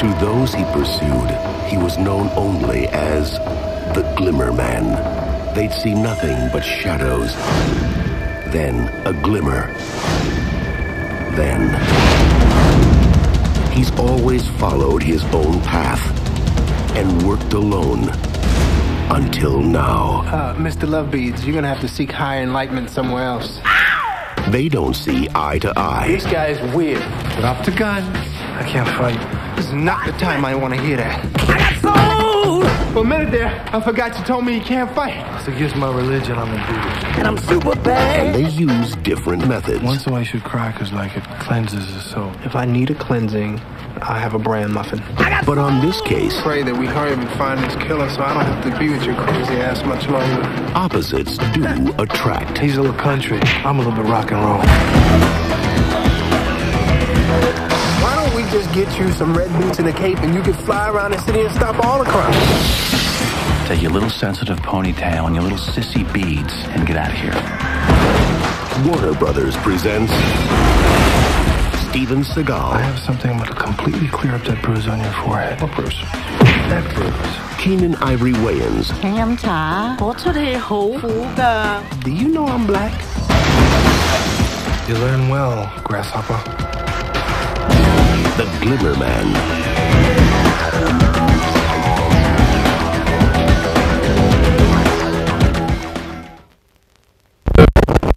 To those he pursued, he was known only as the Glimmer Man. They'd see nothing but shadows. Then a glimmer. Then. He's always followed his own path and worked alone until now. Uh, Mr. Lovebeads, you're gonna have to seek higher enlightenment somewhere else. They don't see eye to eye. This guy's weird. Drop the gun. I can't fight. This is not the time I want to hear that. I got sold! For a minute there, I forgot you told me you can't fight. It's against my religion, I'm a dude. And I'm super bad. And they use different methods. Once in a while, you should cry because, like, it cleanses the soul. If I need a cleansing, I have a bran muffin. But on this case, Pray that we hurry up and find this killer so I don't have to be with your crazy ass much longer. opposites do attract. He's a little country. I'm a little bit rock and roll. get you some red boots and a cape, and you can fly around the city and stop all the crime. Take your little sensitive ponytail and your little sissy beads and get out of here. Warner Brothers presents Steven Seagal. I have something that'll completely clear up that bruise on your forehead. What bruise? That bruise. Keenen Ivory Wayans. Do you know I'm black? You learn well, Grasshopper. The Glimmer Man.